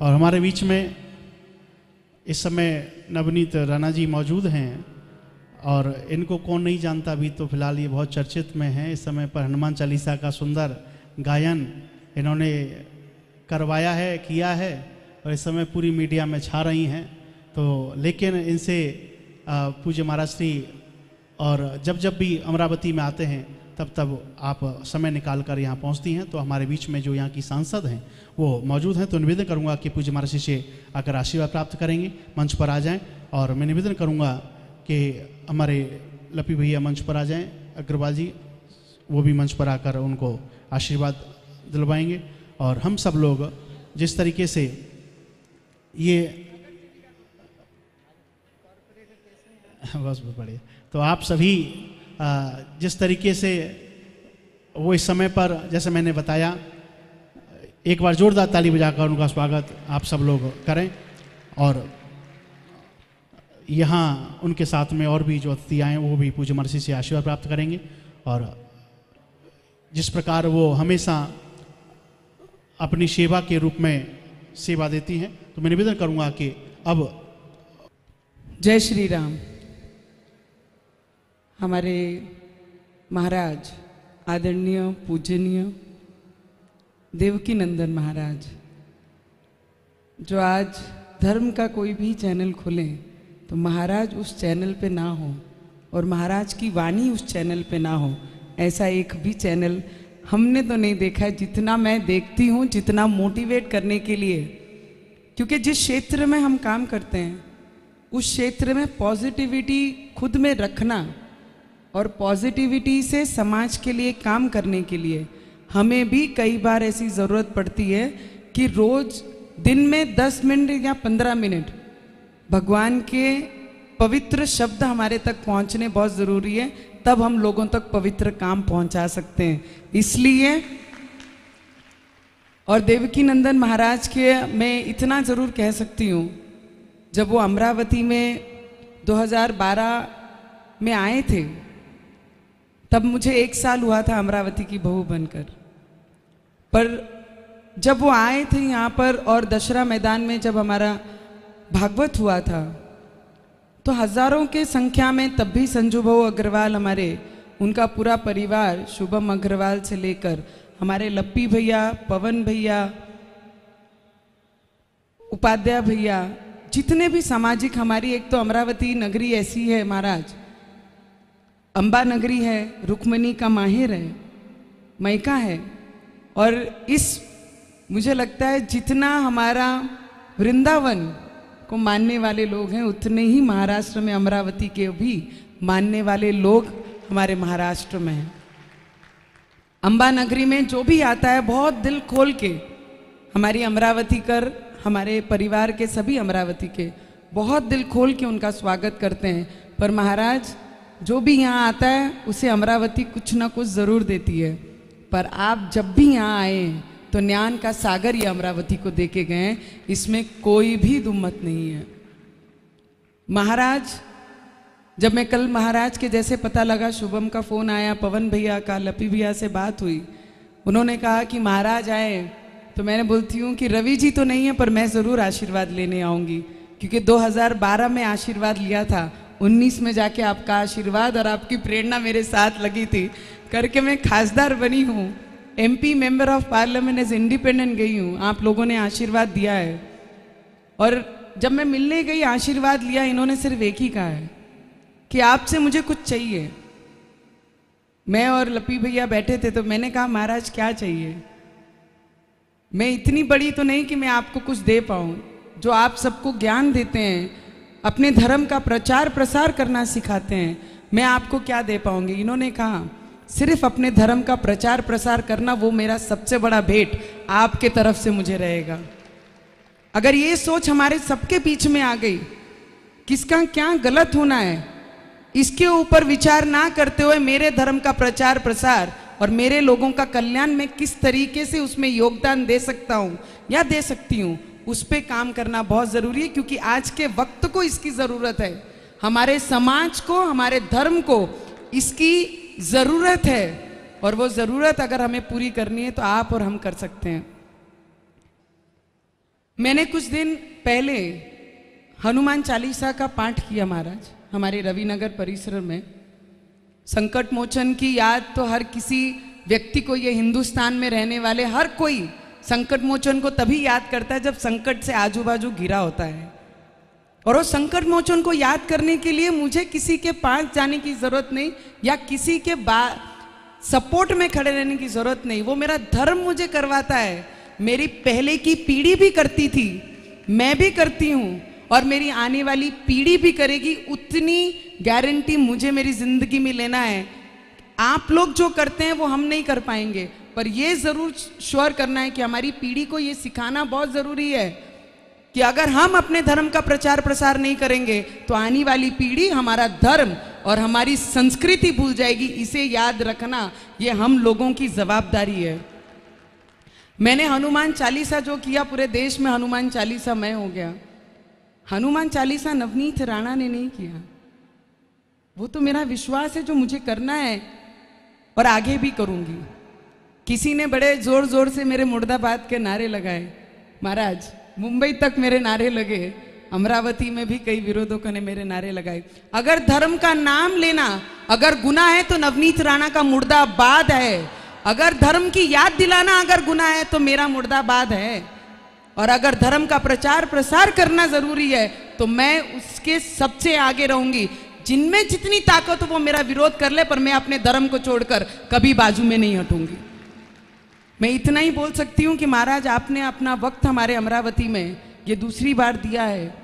और हमारे बीच में इस समय नवनीत राणा जी मौजूद हैं और इनको कौन नहीं जानता अभी तो फ़िलहाल ये बहुत चर्चित में हैं। इस समय पर हनुमान चालीसा का सुंदर गायन इन्होंने करवाया है, किया है और इस समय पूरी मीडिया में छा रही हैं। तो लेकिन इनसे पूज्य महाराज श्री और जब जब भी अमरावती में आते हैं तब तब आप समय निकाल कर यहाँ पहुँचती हैं। तो हमारे बीच में जो यहाँ की सांसद हैं, वो मौजूद हैं। तो निवेदन करूँगा कि पूज्य जी से आकर आशीर्वाद प्राप्त करेंगे, मंच पर आ जाएँ। और मैं निवेदन करूँगा कि हमारे लपी भैया मंच पर आ जाएँ। अग्रवाल जी, वो भी मंच पर आकर उनको आशीर्वाद दिलवाएँगे। और हम सब लोग जिस तरीके से ये बस बढ़िया। तो आप सभी जिस तरीके से वो इस समय पर, जैसे मैंने बताया, एक बार जोरदार ताली बजाकर उनका स्वागत आप सब लोग करें और यहाँ उनके साथ में और भी जो अतिथि आए वो भी पूज्य मर्सी से आशीर्वाद प्राप्त करेंगे और जिस प्रकार वो हमेशा अपनी सेवा के रूप में सेवा देती हैं तो मैं निवेदन करूँगा कि अब जय श्री राम। हमारे महाराज, आदरणीय, पूजनीय देवकी नंदन महाराज, जो आज धर्म का कोई भी चैनल खोलें तो महाराज उस चैनल पे ना हो और महाराज की वाणी उस चैनल पे ना हो, ऐसा एक भी चैनल हमने तो नहीं देखा है जितना मैं देखती हूँ, जितना मोटिवेट करने के लिए। क्योंकि जिस क्षेत्र में हम काम करते हैं, उस क्षेत्र में पॉजिटिविटी खुद में रखना और पॉजिटिविटी से समाज के लिए, काम करने के लिए हमें भी कई बार ऐसी ज़रूरत पड़ती है कि रोज़ दिन में दस मिनट या पंद्रह मिनट भगवान के पवित्र शब्द हमारे तक पहुँचने बहुत ज़रूरी है, तब हम लोगों तक पवित्र काम पहुँचा सकते हैं। इसलिए और देवकी नंदन महाराज के, मैं इतना ज़रूर कह सकती हूँ, जब वो अमरावती में 2012 में आए थे तब मुझे एक साल हुआ था अमरावती की बहू बनकर। पर जब वो आए थे यहाँ पर और दशहरा मैदान में जब हमारा भागवत हुआ था तो हज़ारों के संख्या में तब भी संजू भाऊ अग्रवाल हमारे, उनका पूरा परिवार शुभम अग्रवाल से लेकर हमारे लप्पी भैया, पवन भैया उपाध्याय भैया, जितने भी सामाजिक, हमारी एक तो अमरावती नगरी ऐसी है महाराज अंबा नगरी है, रुक्मणी का माहिर है, मैका है। और इस, मुझे लगता है जितना हमारा वृंदावन को मानने वाले लोग हैं, उतने ही महाराष्ट्र में अमरावती के भी मानने वाले लोग हमारे महाराष्ट्र में हैं। अंबा नगरी में जो भी आता है, बहुत दिल खोल के हमारी अमरावती कर, हमारे परिवार के सभी अमरावती के, बहुत दिल खोल के उनका स्वागत करते हैं। पर महाराज जो भी यहाँ आता है, उसे अमरावती कुछ ना कुछ ज़रूर देती है। पर आप जब भी यहाँ आए तो ज्ञान का सागर ये अमरावती को दे के गए इसमें कोई भी दुम्मत नहीं है। महाराज, जब मैं कल महाराज के जैसे पता लगा, शुभम का फ़ोन आया, पवन भैया का, लपी भैया से बात हुई। उन्होंने कहा कि महाराज आए तो मैंने बोलती हूँ कि रवि जी तो नहीं है, पर मैं ज़रूर आशीर्वाद लेने आऊँगी। क्योंकि 2012 में आशीर्वाद लिया था 19 में जाके आपका आशीर्वाद और आपकी प्रेरणा मेरे साथ लगी थी। करके मैं खासदार बनी हूँ। MP member of parliament as independent गई हूँ। आप लोगों ने आशीर्वाद दिया है। और जब मैं मिलने गई, आशीर्वाद लिया, इन्होंने सिर्फ़ एक ही कहा है कि आपसे मुझे कुछ चाहिए। मैं और लपी भैया बैठे थे तो मैंने कहा, महाराज, क्या चाहिए? मैं इतनी बड़ी तो नहीं कि मैं आपको कुछ दे पाऊँ। जो आप सबको ज्ञान देते हैं अपने धर्म का प्रचार प्रसार करना सिखाते हैं। मैं आपको क्या दे पाऊँगी? इन्होंने कहा, सिर्फ़ अपने धर्म का प्रचार प्रसार करना वो मेरा सबसे बड़ा भेंट आपके तरफ़ से मुझे रहेगा। अगर ये सोच हमारे सबके बीच में आ गई, किसका क्या गलत होना है? इसके ऊपर विचार ना करते हुए मेरे धर्म का प्रचार प्रसार और मेरे लोगों का कल्याण में किस तरीके से उसमें योगदान दे सकता हूँ? या दे सकती हूँ? उस पर काम करना बहुत ज़रूरी है, क्योंकि आज के वक्त को इसकी ज़रूरत है। हमारे समाज को, हमारे धर्म को इसकी ज़रूरत है, और वो ज़रूरत अगर हमें पूरी करनी है तो आप और हम कर सकते हैं। मैंने कुछ दिन पहले हनुमान चालीसा का पाठ किया महाराज, हमारे रविनगर परिसर में। संकट मोचन की याद तो हर किसी व्यक्ति को, ये हिंदुस्तान में रहने वाले हर कोई संकट मोचन को तभी याद करता है जब संकट से आजू बाजू घिरा होता है। और वो संकट मोचन को याद करने के लिए मुझे किसी के पास जाने की ज़रूरत नहीं, या किसी के बा, सपोर्ट में खड़े रहने की ज़रूरत नहीं। वो मेरा धर्म मुझे करवाता है। मेरी पहले की पीढ़ी भी करती थी, मैं भी करती हूँ, और मेरी आने वाली पीढ़ी भी करेगी, उतनी गारंटी मुझे मेरी ज़िंदगी में लेना है। आप लोग जो करते हैं, वो हम नहीं कर पाएँगे। पर ये ज़रूर श्योर करना है कि हमारी पीढ़ी को ये सिखाना बहुत ज़रूरी है कि अगर हम अपने धर्म का प्रचार प्रसार नहीं करेंगे तो आने वाली पीढ़ी हमारा धर्म और हमारी संस्कृति भूल जाएगी। इसे याद रखना, ये हम लोगों की जवाबदारी है। मैंने हनुमान चालीसा जो किया पूरे देश में, हनुमान चालीसा मैं हो गया। हनुमान चालीसा नवनीत राणा ने नहीं किया। वो तो मेरा विश्वास है जो मुझे करना है और आगे भी करूँगी। किसी ने बड़े ज़ोर ज़ोर से मेरे मुर्दाबाद के नारे लगाए। महाराज, मुंबई तक मेरे नारे लगे। अमरावती में भी कई विरोधकों ने मेरे नारे लगाए। अगर धर्म का नाम लेना, अगर गुना है तो नवनीत राणा का मुर्दाबाद है। अगर धर्म की याद दिलाना, अगर गुना है तो मेरा मुर्दाबाद है। और अगर धर्म का प्रचार प्रसार करना ज़रूरी है तो मैं उसके सबसे आगे रहूँगी। जिनमें जितनी ताकत हो वो मेरा विरोध कर ले, पर मैं अपने धर्म को छोड़कर कभी बाजू में नहीं हटूँगी। मैं इतना ही बोल सकती हूँ कि महाराज, आपने अपना वक्त हमारे अमरावती में ये दूसरी बार दिया है।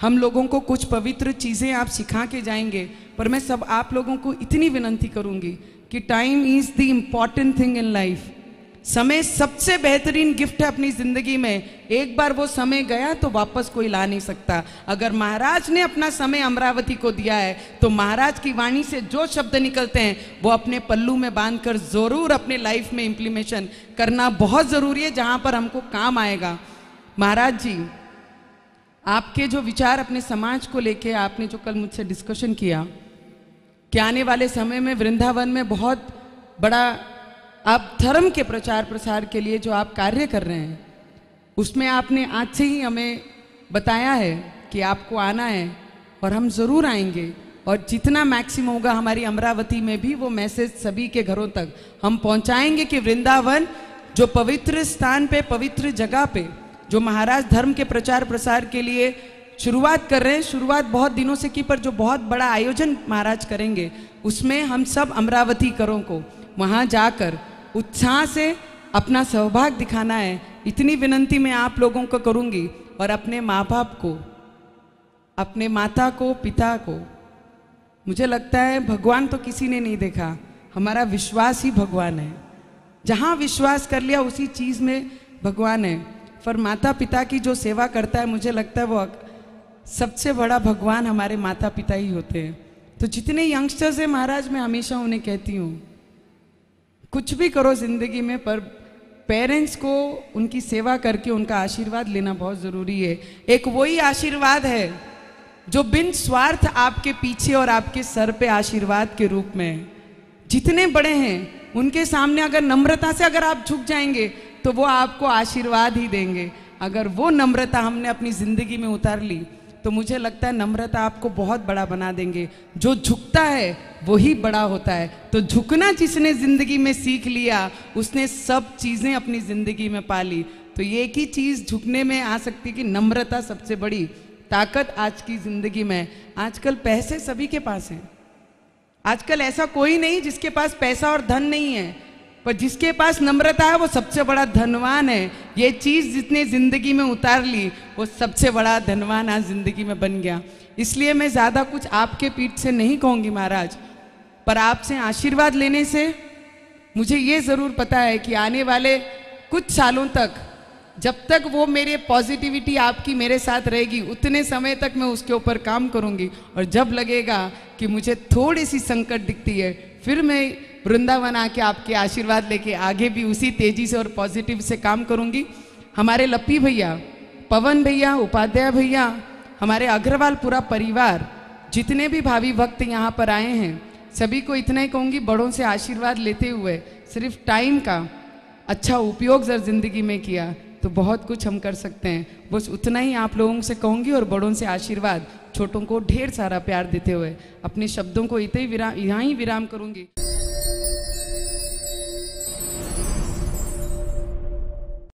हम लोगों को कुछ पवित्र चीज़ें आप सिखा के जाएँगे, पर मैं सब आप लोगों को इतनी विनंती करूँगी कि time is the important thing in life समय सबसे बेहतरीन गिफ्ट है अपनी ज़िंदगी में। एक बार वो समय गया तो वापस कोई ला नहीं सकता। अगर महाराज ने अपना समय अमरावती को दिया है तो महाराज की वाणी से जो शब्द निकलते हैं, वो अपने पल्लू में बांधकर ज़रूर अपने लाइफ में इम्प्लीमेशन करना बहुत ज़रूरी है, जहाँ पर हमको काम आएगा। महाराज जी, आपके जो विचार अपने समाज को लेके आपने जो कल मुझसे डिस्कशन किया, कि आने वाले समय में वृंदावन में बहुत बड़ा आप धर्म के प्रचार प्रसार के लिए जो आप कार्य कर रहे हैं, उसमें आपने आज से ही हमें बताया है कि आपको आना है और हम ज़रूर आएँगे। और जितना मैक्सिम होगा हमारी अमरावती में भी वो मैसेज सभी के घरों तक। हम पहुंचाएँगे कि वृंदावन, जो पवित्र स्थान पे, पवित्र जगह पे, जो महाराज धर्म के प्रचार प्रसार के लिए शुरुआत कर रहे हैं, शुरुआत बहुत दिनों से की, पर जो बहुत बड़ा आयोजन महाराज करेंगे, उसमें हम सब अमरावती करों को, वहाँ जाकर उत्साह से अपना सहभाग दिखाना है। इतनी विनंती मैं आप लोगों को करूँगी और अपने माँ बाप को, अपने माता को, पिता को। मुझे लगता है भगवान तो किसी ने नहीं देखा। हमारा विश्वास ही भगवान है। जहाँ विश्वास कर लिया उसी चीज़ में भगवान है। पर माता पिता की जो सेवा करता है, मुझे लगता है वो सबसे बड़ा भगवान हमारे माता पिता ही होते हैं। तो जितने यंगस्टर्स हैं महाराज, मैं हमेशा उन्हें कहती हूँ कुछ भी करो ज़िंदगी में, पर पेरेंट्स को उनकी सेवा करके उनका आशीर्वाद लेना बहुत ज़रूरी है। एक वही आशीर्वाद है, जो बिन स्वार्थ आपके पीछे और आपके सर पे आशीर्वाद के रूप में है। जितने बड़े हैं, उनके सामने अगर नम्रता से अगर आप झुक जाएँगे तो वो आपको आशीर्वाद ही देंगे। अगर वो नम्रता हमने अपनी ज़िंदगी में उतार ली तो मुझे लगता है नम्रता आपको बहुत बड़ा बना देंगे। जो झुकता है, वही बड़ा होता है। तो झुकना जिसने ज़िंदगी में सीख लिया, उसने सब चीज़ें अपनी ज़िंदगी में पा ली तो एक ही चीज़ झुकने में आ सकती कि नम्रता सबसे बड़ी ताकत आज की ज़िंदगी में। आजकल पैसे सभी के पास हैं। आजकल ऐसा कोई नहीं जिसके पास पैसा और धन नहीं है। पर जिसके पास नम्रता है, वो सबसे बड़ा धनवान है। ये चीज़ जितने ज़िंदगी में उतार ली, वो सबसे बड़ा धनवान आज ज़िंदगी में बन गया। इसलिए मैं ज़्यादा कुछ आपके पीठ से नहीं कहूँगी महाराज, पर आपसे आशीर्वाद लेने से मुझे ये ज़रूर पता है कि आने वाले कुछ सालों तक, जब तक वो मेरे पॉजिटिविटी आपकी मेरे साथ रहेगी, उतने समय तक मैं उसके ऊपर काम करूँगी। और जब लगेगा कि मुझे थोड़ी सी संकट दिखती है, फिर मैं वृंदावन आके आपके आशीर्वाद लेके आगे भी उसी तेज़ी से और पॉजिटिव से काम करूँगी। हमारे लप्पी भैया, पवन भैया, उपाध्याय भैया, हमारे अग्रवाल पूरा परिवार, जितने भी भावी भक्त यहाँ पर आए हैं, सभी को इतना ही कहूँगी, बड़ों से आशीर्वाद लेते हुए, सिर्फ़ टाइम का अच्छा उपयोग जर ज़िंदगी में किया तो बहुत कुछ हम कर सकते हैं। बस उतना ही आप लोगों से कहूँगी और बड़ों से आशीर्वाद, छोटों को ढेर सारा प्यार देते हुए अपने शब्दों को इतने ही विराम यहाँ ही विराम करूँगी।